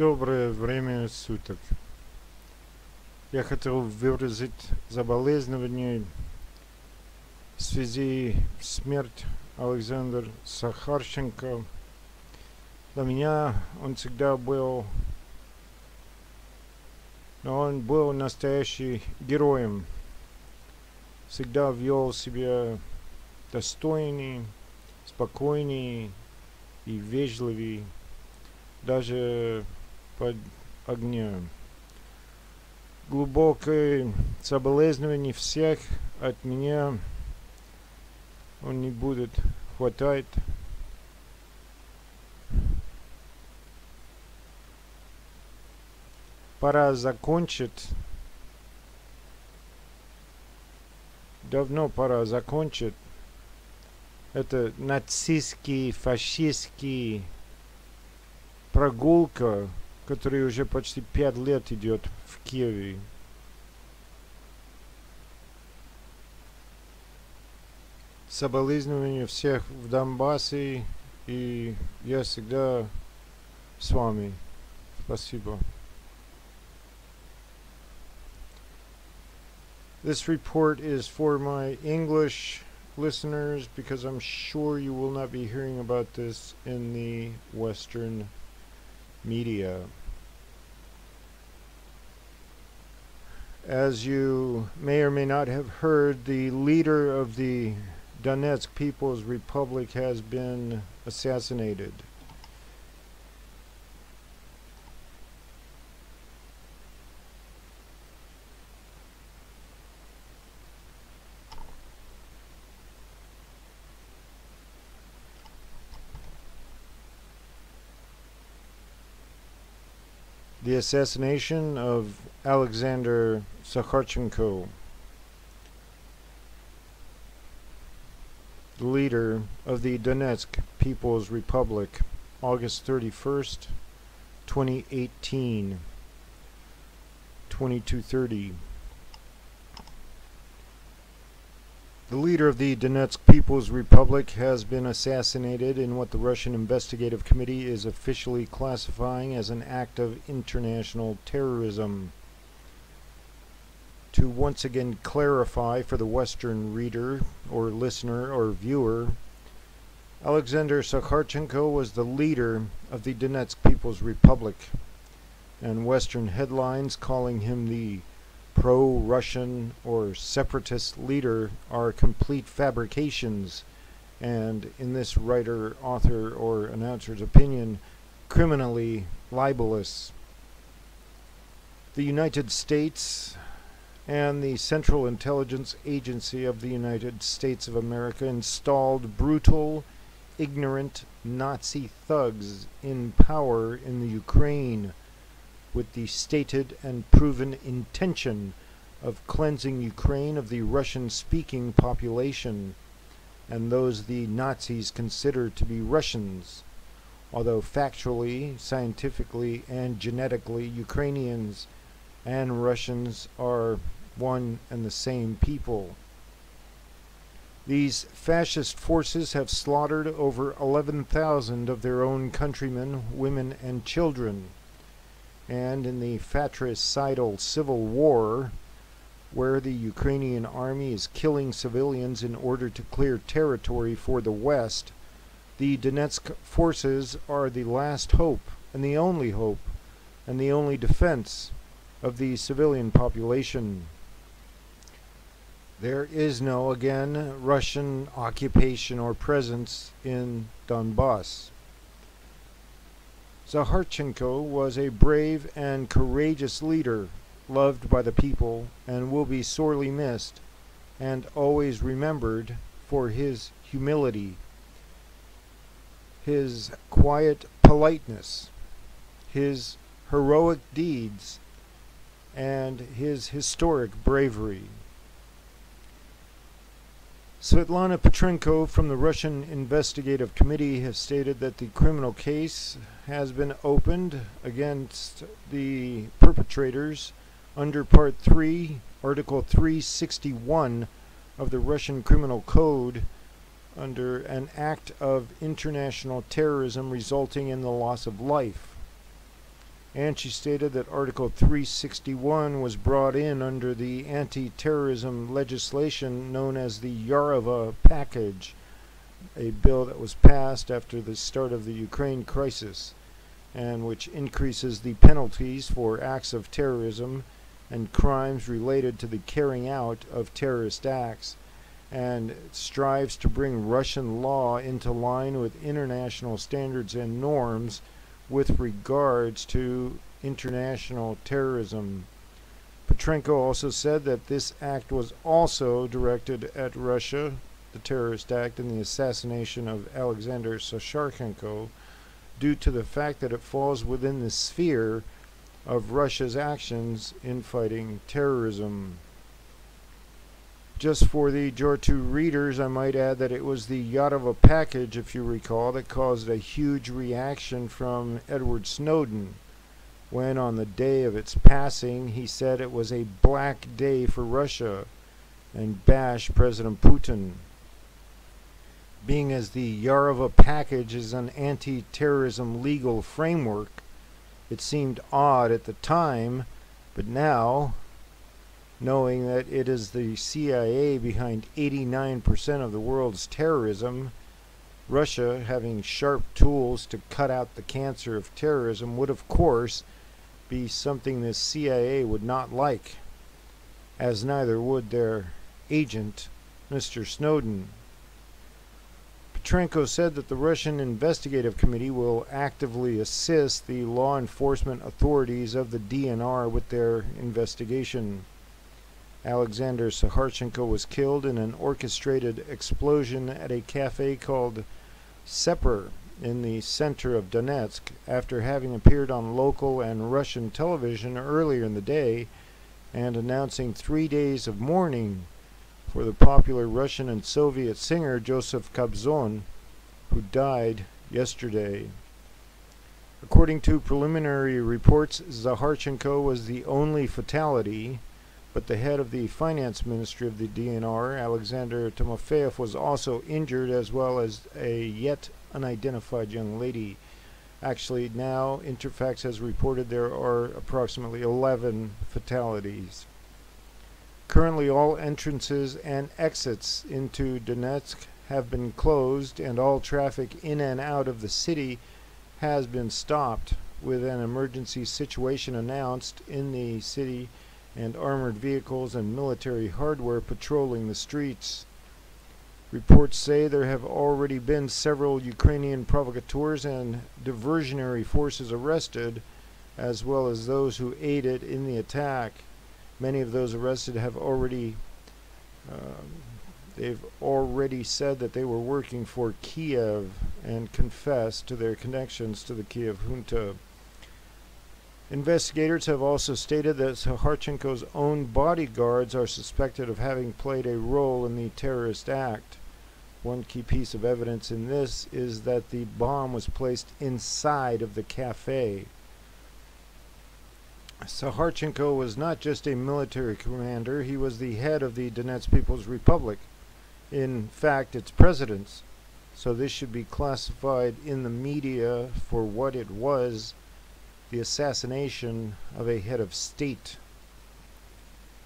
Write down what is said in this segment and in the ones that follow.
Доброе время суток. Я хотел выразить соболезнование в связи с смерть Александра Сахарченко. Для меня он всегда был, но он был настоящий героем. Всегда вел себя достойный, спокойный и вежливый, даже под огнем. Глубокое соболезнование всех от меня он не будет хватать. Пора закончить. Давно пора закончить. Это нацистский, фашистский прогулка, которая уже почти пять лет идет в Киеве. Соболезнования всех в Донбассе, и я всегда с вами. Спасибо. This report is for my English listeners because I'm sure you will not be hearing about this in the Western media. As you may or may not have heard, the leader of the Donetsk People's Republic has been assassinated. The assassination of Alexander Zaharchenko, the leader of the Donetsk People's Republic, August 31st, 2018, 2230. The leader of the Donetsk People's Republic has been assassinated in what the Russian Investigative Committee is officially classifying as an act of international terrorism. To once again clarify for the Western reader, or listener, or viewer, Alexander Zaharchenko was the leader of the Donetsk People's Republic, and Western headlines calling him the pro Russian or separatist leader are complete fabrications, and in this writer, author, or announcer's opinion, criminally libelous. The United States and the Central Intelligence Agency of the United States of America installed brutal, ignorant Nazi thugs in power in the Ukraine with the stated and proven intention of cleansing Ukraine of the Russian speaking population and those the Nazis considered to be Russians, although factually, scientifically, and genetically Ukrainians and Russians are one and the same people. These fascist forces have slaughtered over 11,000 of their own countrymen, women, and children and in the fratricidal civil war, where the Ukrainian army is killing civilians in order to clear territory for the West, the Donetsk forces are the last hope and the only hope and the only defense of the civilian population. There is no, again, Russian occupation or presence in Donbass. Zaharchenko was a brave and courageous leader, loved by the people, and will be sorely missed, and always remembered for his humility, his quiet politeness, his heroic deeds, and his historic bravery. Svetlana Petrenko from the Russian Investigative Committee has stated that the criminal case has been opened against the perpetrators under Part 3, Article 361 of the Russian Criminal Code under an act of international terrorism resulting in the loss of life. And she stated that Article 361 was brought in under the anti terrorism legislation known as the Yarova Package, a bill that was passed after the start of the Ukraine crisis, and which increases the penalties for acts of terrorism and crimes related to the carrying out of terrorist acts, and strives to bring Russian law into line with international standards and norms with regards to international terrorism. Petrenko also said that this act was also directed at Russia, the terrorist act, and the assassination of Alexander Zaharchenko, due to the fact that it falls within the sphere of Russia's actions in fighting terrorism. Just for the Jar2 readers, I might add that it was the Yarova package, if you recall, that caused a huge reaction from Edward Snowden when, on the day of its passing, he said it was a black day for Russia and bashed President Putin. Being as the Yarova package is an anti terrorism legal framework, it seemed odd at the time, but now, knowing that it is the CIA behind 89% of the world's terrorism, Russia, having sharp tools to cut out the cancer of terrorism, would of course be something the CIA would not like, as neither would their agent, Mr. Snowden. Petrenko said that the Russian Investigative Committee will actively assist the law enforcement authorities of the DNR with their investigation. Alexander Zaharchenko was killed in an orchestrated explosion at a cafe called Separ in the center of Donetsk after having appeared on local and Russian television earlier in the day and announcing three days of mourning for the popular Russian and Soviet singer Joseph Kobzon, who died yesterday. According to preliminary reports, Zaharchenko was the only fatality but the head of the finance ministry of the DNR, Alexander Timofeyev, was also injured, as well as a yet unidentified young lady. Actually, now Interfax has reported there are approximately 11 fatalities. Currently, all entrances and exits into Donetsk have been closed, and all traffic in and out of the city has been stopped, with an emergency situation announced in the city and armored vehicles and military hardware patrolling the streets. Reports say there have already been several Ukrainian provocateurs and diversionary forces arrested, as well as those who aided in the attack. Many of those arrested have already um, they've already said that they were working for Kiev and confessed to their connections to the Kiev junta. Investigators have also stated that Zaharchenko's own bodyguards are suspected of having played a role in the terrorist act. One key piece of evidence in this is that the bomb was placed inside of the cafe. Zaharchenko was not just a military commander, he was the head of the Donetsk People's Republic. In fact, its president. So this should be classified in the media for what it was the assassination of a head of state.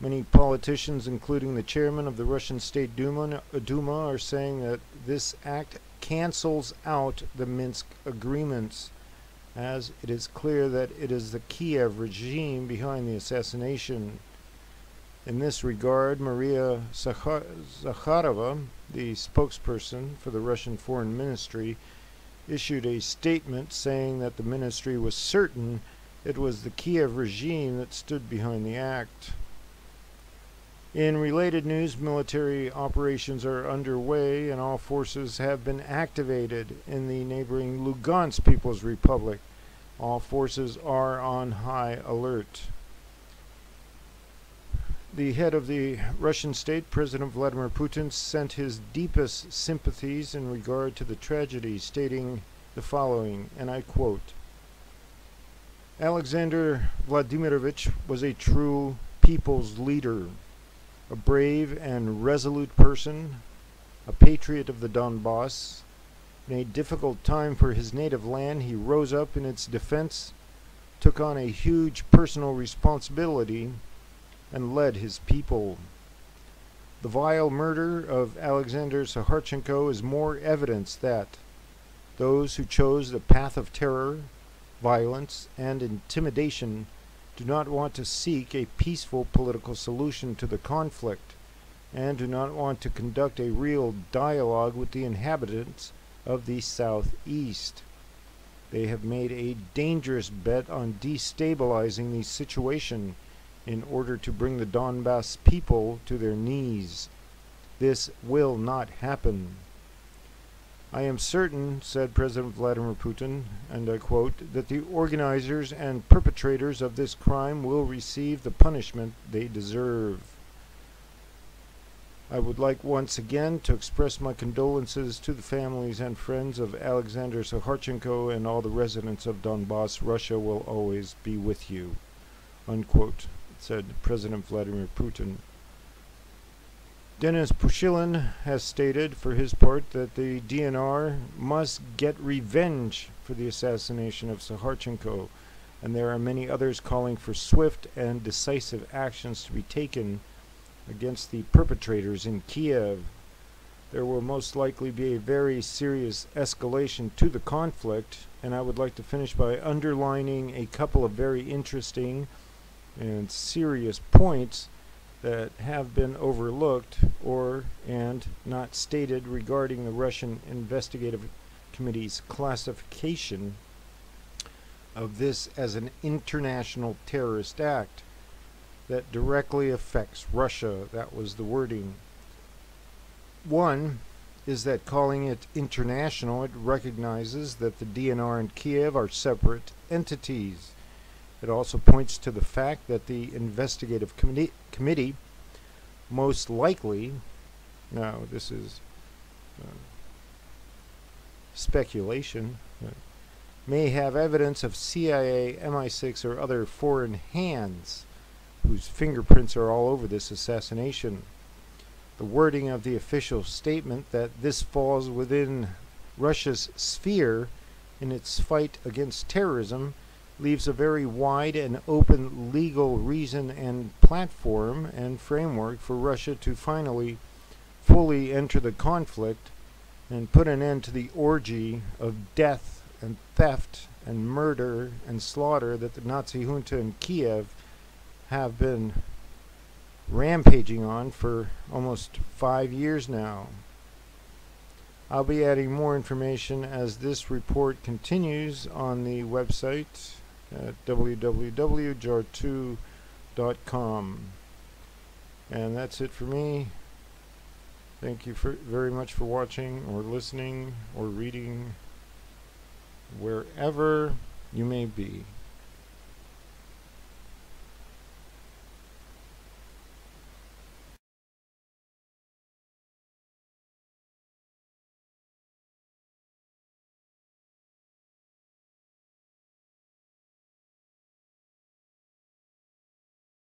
Many politicians, including the chairman of the Russian State Duma, Duma, are saying that this act cancels out the Minsk agreements, as it is clear that it is the Kiev regime behind the assassination. In this regard, Maria Zakharova, the spokesperson for the Russian Foreign Ministry, issued a statement saying that the ministry was certain it was the Kiev regime that stood behind the act. In related news, military operations are underway and all forces have been activated in the neighboring Lugansk People's Republic. All forces are on high alert. The head of the Russian state, President Vladimir Putin, sent his deepest sympathies in regard to the tragedy, stating the following, and I quote Alexander Vladimirovich was a true people's leader, a brave and resolute person, a patriot of the Donbass. In a difficult time for his native land, he rose up in its defense took on a huge personal responsibility and led his people. The vile murder of Alexander Zaharchenko is more evidence that those who chose the path of terror, violence, and intimidation do not want to seek a peaceful political solution to the conflict and do not want to conduct a real dialogue with the inhabitants of the southeast. They have made a dangerous bet on destabilizing the situation in order to bring the Donbass people to their knees. This will not happen. I am certain, said President Vladimir Putin, and I quote, that the organizers and perpetrators of this crime will receive the punishment they deserve. I would like once again to express my condolences to the families and friends of Alexander Zaharchenko and all the residents of Donbass. Russia will always be with you. Unquote said President Vladimir Putin. Denis Pushilin has stated, for his part, that the DNR must get revenge for the assassination of Zaharchenko, and there are many others calling for swift and decisive actions to be taken against the perpetrators in Kiev. There will most likely be a very serious escalation to the conflict, and I would like to finish by underlining a couple of very interesting and serious points that have been overlooked or and not stated regarding the Russian investigative committee's classification of this as an international terrorist act that directly affects Russia. That was the wording. One is that calling it international, it recognizes that the DNR and Kiev are separate entities. It also points to the fact that the investigative committee, committee most likely, now this is uh, speculation, uh, may have evidence of CIA, MI6, or other foreign hands whose fingerprints are all over this assassination. The wording of the official statement that this falls within Russia's sphere in its fight against terrorism leaves a very wide and open legal reason and platform and framework for Russia to finally fully enter the conflict and put an end to the orgy of death and theft and murder and slaughter that the Nazi junta in Kiev have been rampaging on for almost five years now. I'll be adding more information as this report continues on the website at www.jar2.com. And that's it for me. Thank you for, very much for watching or listening or reading wherever you may be.